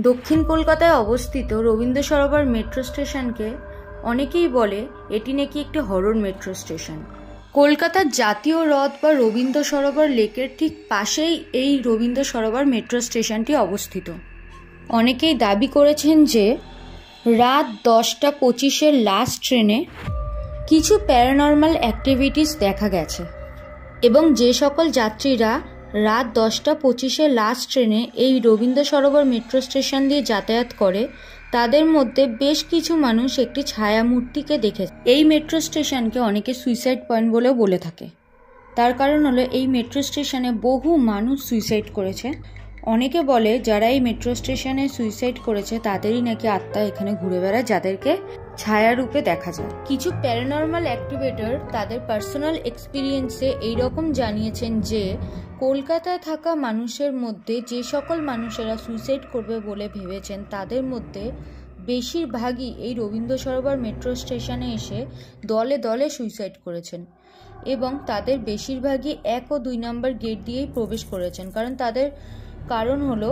দক্ষিণ কলকাতায় অবস্থিত রবীন্দ্র সরোবর মেট্রো স্টেশনকে অনেকেই বলে এটি নাকি একটি হরর মেট্রো স্টেশন। কলকাতার জাতীয় হ্রদ বা রবীন্দ্র সরোবর লেকের ঠিক পাশেই এই রবীন্দ্র সরোবর মেট্রো স্টেশনটি অবস্থিত। অনেকেই দাবি করেছেন যে রাত দশটা পঁচিশের লাস্ট ট্রেনে কিছু প্যারানর্মাল অ্যাক্টিভিটিস দেখা গেছে এবং যে সকল যাত্রীরা রাত দশটা পঁচিশে লাস্ট ট্রেনে এই রবীন্দ্র সরোবর মেট্রো স্টেশন দিয়ে যাতায়াত করে। তাদের মধ্যে বেশ কিছু মানুষ একটি ছায়ামূর্তিকে দেখেছে। এই মেট্রো স্টেশনকে অনেকে সুইসাইড পয়েন্ট বলেও বলে থাকে। তার কারণ হলো এই মেট্রো স্টেশনে বহু মানুষ সুইসাইড করেছে। অনেকে বলে, যারা এই মেট্রো স্টেশনে সুইসাইড করেছে, তাদেরই নাকি আত্মা এখানে ঘুরে বেড়ায়, যাদেরকে ছায়া রূপে দেখা যায়। কিছু প্যারানর্মাল অ্যাক্টিভেটর তাদের পার্সোনাল এক্সপিরিয়েন্সে এইরকম জানিয়েছেন যে, কলকাতায় থাকা মানুষের মধ্যে যে সকল মানুষেরা সুইসাইড করবে বলে ভেবেছেন, তাদের মধ্যে বেশিরভাগই এই রবীন্দ্র সরোবর মেট্রো স্টেশনে এসে দলে দলে সুইসাইড করেছেন এবং তাদের বেশিরভাগই এক ও দুই নম্বর গেট দিয়েই প্রবেশ করেছেন। কারণ তাদের কারণ হলো,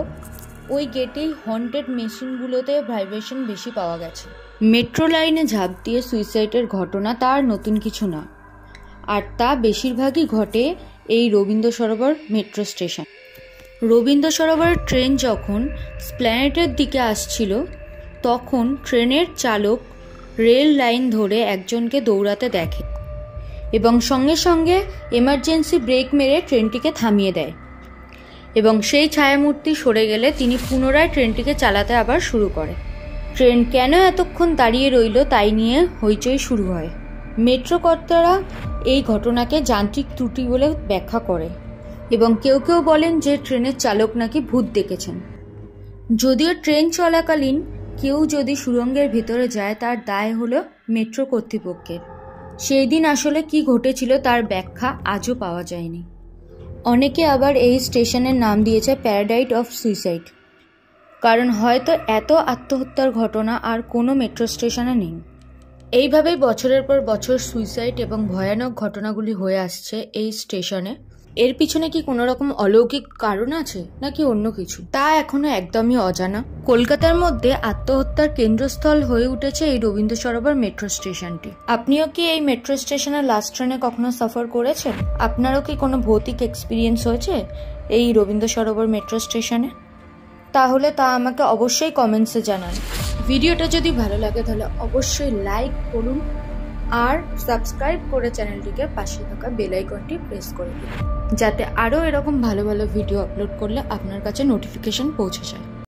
ওই গেটেই হন্টেড মেশিনগুলোতে ভাইব্রেশন বেশি পাওয়া গেছে। মেট্রো লাইনে ঝাঁপ দিয়ে সুইসাইডের ঘটনা তার নতুন কিছু না। আর তা বেশিরভাগই ঘটে এই Rabindra Sarobar metro station. Rabindra Sarobar train যখন স্প্ল্যানেটের দিকে আসছিল, তখন ট্রেনের চালক রেল লাইন ধরে একজনকে দৌড়াতে দেখে এবং সঙ্গে সঙ্গে এমার্জেন্সি ব্রেক মেরে ট্রেনটিকে থামিয়ে দেয় এবং সেই ছায়ামূর্তি সরে গেলে তিনি পুনরায় ট্রেনটিকে চালাতে আবার শুরু করে। ট্রেন কেন এতক্ষণ দাঁড়িয়ে রইল তাই নিয়ে হইচই শুরু হয়। মেট্রো কর্তারা এই ঘটনাকে যান্ত্রিক ত্রুটি বলে ব্যাখ্যা করে এবং কেউ কেউ বলেন যে ট্রেনের চালক নাকি ভূত দেখেছেন। যদিও ট্রেন চলাকালীন কেউ যদি সুরঙ্গের ভিতরে যায় তার দায় হল মেট্রো কর্তৃপক্ষের। সেই দিন আসলে কি ঘটেছিল তার ব্যাখ্যা আজও পাওয়া যায়নি। অনেকে আবার এই স্টেশনের নাম দিয়েছে প্যারাডাইট অফ সুইসাইড। কারণ হয়তো এত আত্মহত্যার ঘটনা আর কোনো মেট্রো স্টেশনে নেই। এইভাবেই বছরের পর বছর সুইসাইড এবং ভয়ানক ঘটনাগুলি হয়ে আসছে এই স্টেশনে। এর পিছনে কি কোনো রকম অলৌকিক কারণ আছে, নাকি অন্য কিছু? তা এখনও একদমই অজানা। কলকাতার মধ্যে আত্মহত্যার কেন্দ্রস্থল হয়ে উঠেছে এই রবীন্দ্র সরোবর মেট্রো স্টেশনটি। আপনিও কি এই মেট্রো স্টেশনের লাস্ট ট্রেনে কখনো সফর করেছেন? আপনারও কি কোনো ভৌতিক এক্সপিরিয়েন্স হয়েছে এই রবীন্দ্র সরোবর মেট্রো স্টেশনে? তাহলে তা আমাকে অবশ্যই কমেন্টসে জানান। ভিডিওটা যদি ভালো লাগে তাহলে অবশ্যই লাইক করুন আর সাবস্ক্রাইব করে চ্যানেলটিকে পাশে থাকা বেল আইকনটি প্রেস করে দিন, যাতে আরও এরকম ভালো ভালো ভিডিও আপলোড করলে আপনার কাছে নোটিফিকেশান পৌঁছে যায়।